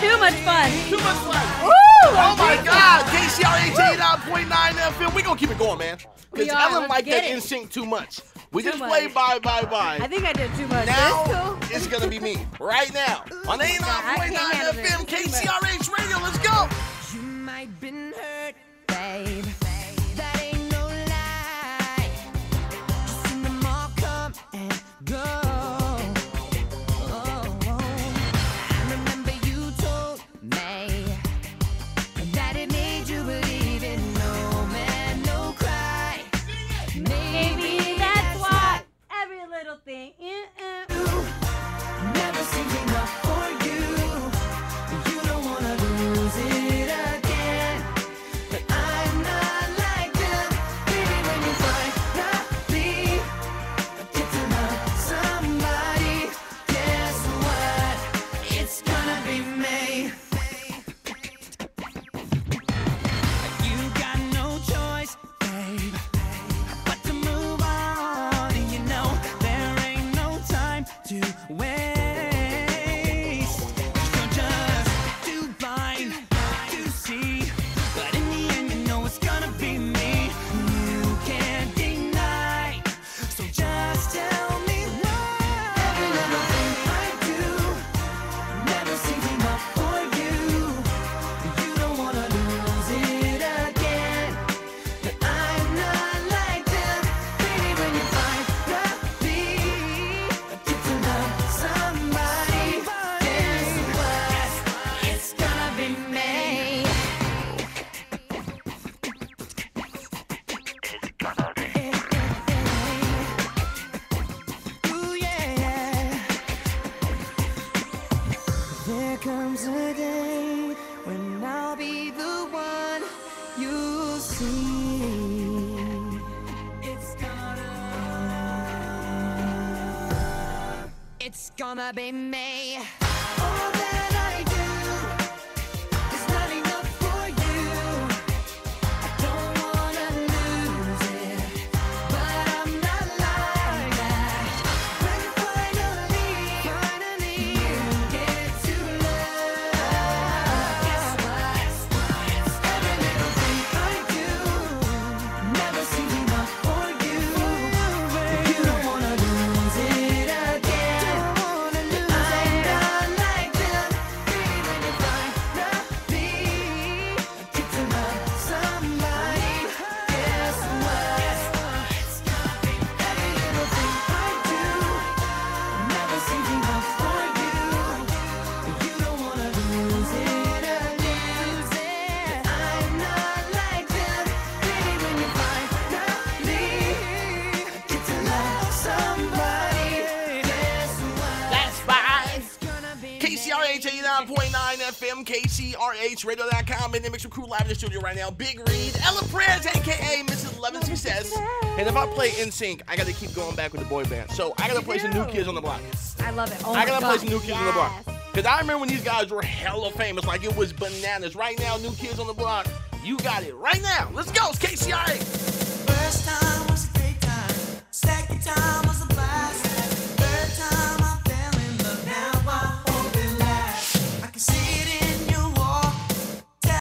Too much fun. Too much fun. Woo! Oh my God! KCRH 89.9 FM. We gonna keep it going, man. Cause Ellen liked that NSYNC too much. We too just much. played bye bye bye. I think I did too much. Now cool. it's gonna be me right now on 89.9 FM KCRH Radio. Let's go. You might been hurt, babe. It's gonna be me. 89.9 FM, KCRH, radio.com, and the Mixer Crew live in the studio right now. Big Reid, Ellen Perez, aka Mrs. Eleven Success. And if I play NSYNC, I gotta keep going back with the boy band. So I gotta play some new kids on the block. I love it. Oh I gotta play some new kids on the block. Cause I remember when these guys were hella famous, like it was bananas. Right now, new kids on the block, you got it. Right now, let's go. It's time